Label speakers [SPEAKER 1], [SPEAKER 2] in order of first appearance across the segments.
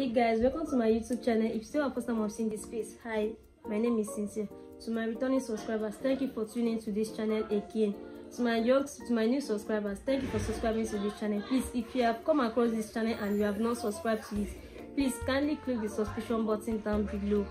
[SPEAKER 1] hey guys welcome to my youtube channel if still are first time of seeing this face hi my name is Cynthia to my returning subscribers thank you for tuning to this channel again to my young to my new subscribers thank you for subscribing to this channel please if you have come across this channel and you have not subscribed to it please kindly click the subscription button down below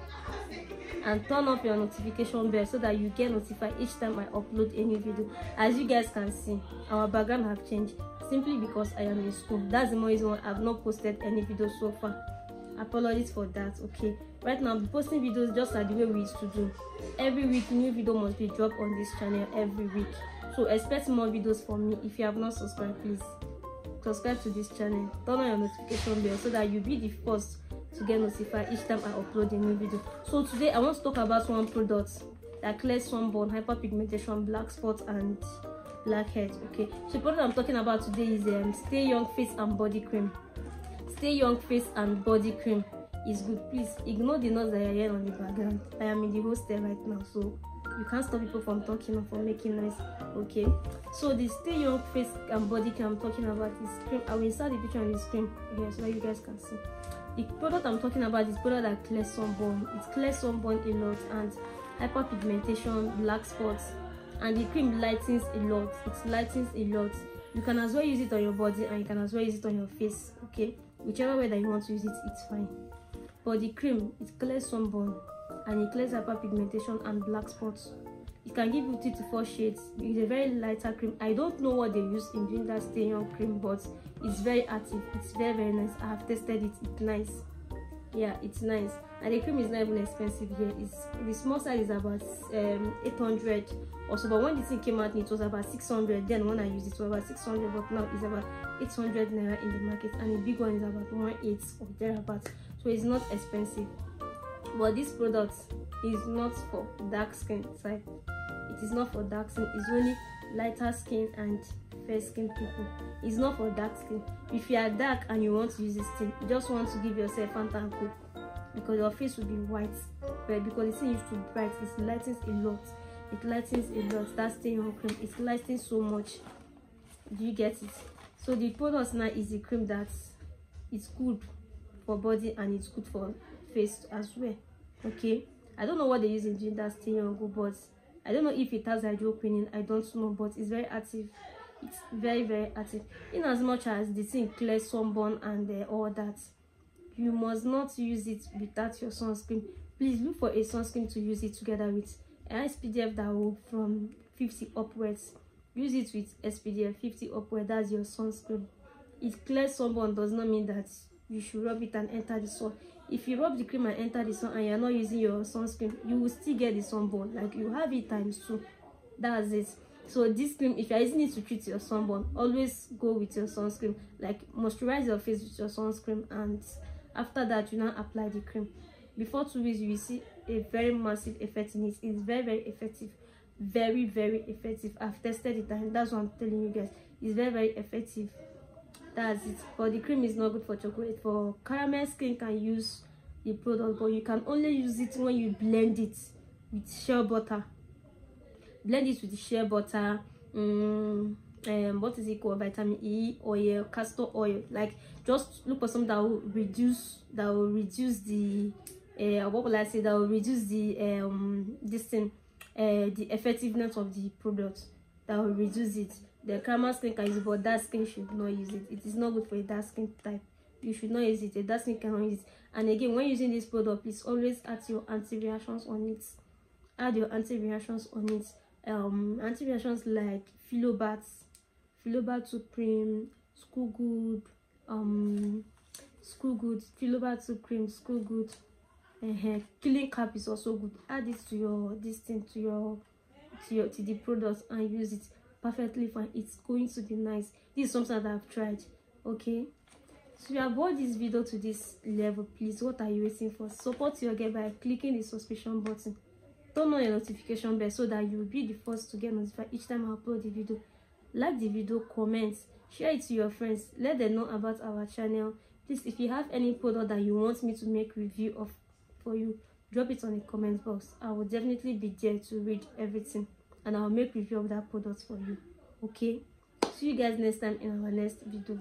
[SPEAKER 1] and turn off your notification bell so that you get notified each time I upload a new video. As you guys can see, our background have changed simply because I am in school. That's the reason I've not posted any videos so far. Apologies for that, okay? Right now, I'm posting videos just like the way we used to do. Every week, new video must be dropped on this channel every week. So expect more videos from me. If you have not subscribed, please subscribe to this channel. Turn on your notification bell so that you'll be the first to get notified each time I upload a new video. So today I want to talk about one product that clears sunburn, hyperpigmentation, black spots and blackheads. Okay, so the product I'm talking about today is um, Stay Young Face and Body Cream. Stay Young Face and Body Cream is good. Please ignore the noise that you're hearing on the background. I am in the hostel right now, so you can't stop people from talking or from making noise. Okay, so the Stay Young Face and Body Cream I'm talking about is cream. I will insert the picture on the screen here so that you guys can see the product i'm talking about is product that clears sunburn it clears sunburn a lot and hyperpigmentation black spots and the cream lightens a lot it lightens a lot you can as well use it on your body and you can as well use it on your face okay whichever way that you want to use it it's fine. But the cream it clears sunburn and it clears hyperpigmentation and black spots. It can give you three to four shades. It's a very lighter cream. I don't know what they use in doing that Stay Young cream but it's very active. It's very very nice. I have tested it. It's nice yeah it's nice. And the cream is not even expensive here. It's the small size is about um 800 also but when the thing came out it was about 600 then when i used it, it was about 600 but now it's about 800 naira in the market. And the big one is about 1.8 or thereabouts so it's not expensive. But this product is not for dark skin type it is not for dark skin. It's only lighter skin and fair skin people. It's not for dark skin. If you are dark and you want to use this thing you just want to give yourself and coke because your face will be white. But because the thing is too bright it lightens a lot. It lightens a lot. That Stay Young cream it lightens so much. Do you get it? So the product now is a cream that is good for body and it's good for face as well. Okay? I don't know what they use in doing that Stay Young but i don't know if it has hydroquinone i don't know but it's very active it's very very active. In as much as the thing clears sunburn and uh, all that you must not use it without your sunscreen. Please look for a sunscreen to use it together with an spdf that will from 50 upwards. Use it with spdf 50 upward that's your sunscreen. It clears sunburn does not mean that you should rub it and enter the sun. If you rub the cream and enter the sun and you're not using your sunscreen you will still get the sunburn. Like you have it times two. That's it so this cream if you're using it to treat your sunburn always go with your sunscreen. Like moisturize your face with your sunscreen and after that you now apply the cream. Before two weeks you will see a very massive effect in it. It's very very effective. Very very effective. I've tested it and that's what i'm telling you guys. It's very very effective. That's it. But the cream is not good for chocolate. For caramel skin can use the product but you can only use it when you blend it with shea butter blend it with the shea butter um, um what is it called vitamin e oil castor oil. Like just look for something that will reduce that will reduce the uh what will i say that will reduce the um this thing uh the effectiveness of the product. That will reduce it. The caramel skin can use it but skin should not use it. It is not good for a dark skin type. You should not use it. A dark skin cannot use it. And again when using this product please always add your anti-reactions on it. Add your anti-reactions on it um anti-reactions like philobat philobat supreme school good um school good philobat supreme school good uh -huh. killing cap is also good. Add it to your this thing to your to your to the product and use it perfectly fine. It's going to be nice. This is something that i've tried okay? So you have watched this video to this level please what are you waiting for? Support your girl by clicking the subscription button turn on your notification bell so that you'll be the first to get notified each time i upload the video. Like the video comment share it to your friends. Let them know about our channel. Please if you have any product that you want me to make review of for you drop it on the comment box. I will definitely be there to read everything and i'll make review of that product for you. Okay? See you guys next time in our next video